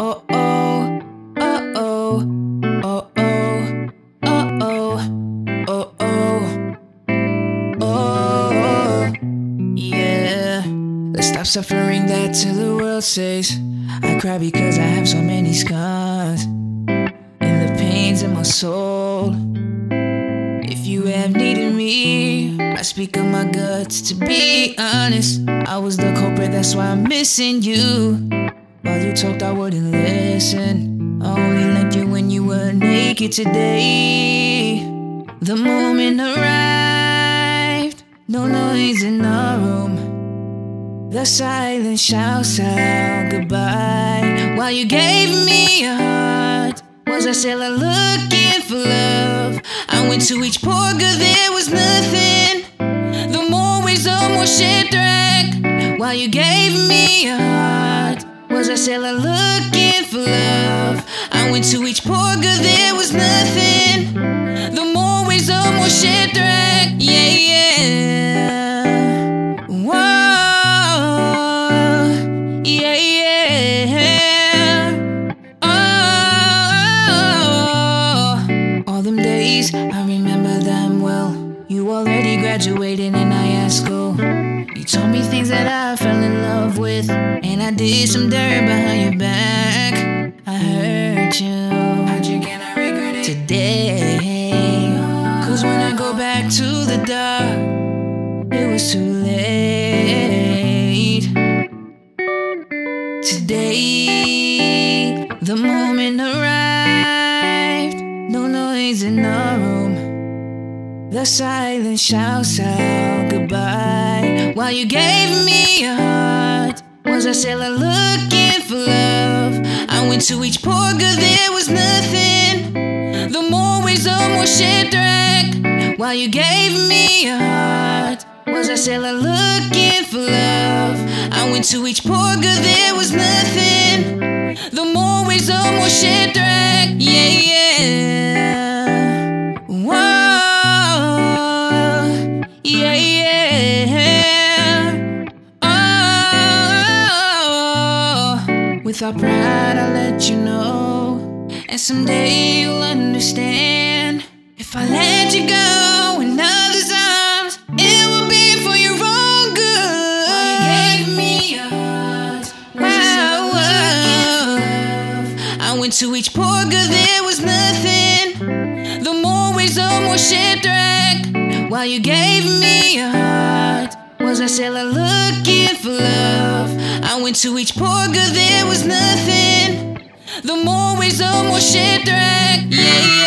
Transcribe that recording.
oh, oh, oh, oh, oh, oh, oh, oh, oh, oh, oh, yeah. Let's stop suffering that till the world says I cry because I have so many scars and the pains in my soul. If you have needed me, I speak of my guts. To be honest, I was the culprit, that's why I'm missing you. While you talked, I wouldn't listen. I only left you when you were naked today. The moment arrived, no noise in the room. The silence shouts out goodbye. While you gave me a heart, was I still looking for love? I went to each poor girl, there was nothing. The more ways, the more shit drank. While you gave me a heart, I still looking for love? I went to each poor girl, there was nothing. The more ways, the more shit drank. Yeah, yeah. Whoa, yeah, yeah. Oh, all them days, I remember them well. You already graduated and I school. You told me things that I fell in love with, I did some dirt behind your back. I hurt you. How'd you get I regret it today? Cause when I go back to the dark, it was too late. Today, the moment arrived, no noise in the room. The silence shouts out goodbye. While you gave me a heart, was I still looking for love? I went to each poor girl, there was nothing. The more ways, the more shit drank. While you gave me a heart, was I still looking for love? I went to each poor girl, there was nothing. The more ways, the more shit drank. Yeah, yeah. Without pride, I'll let you know. And someday you'll understand. If I let you go in others' arms, it will be for your own good. you gave me your heart. Wow, wow. I went to each poor girl, there was nothing. The more ways, the more shit drank. While you gave me a heart, was I still looking for love? Went to each poor girl, there was nothing. The more ways, the more shit. Yeah, yeah.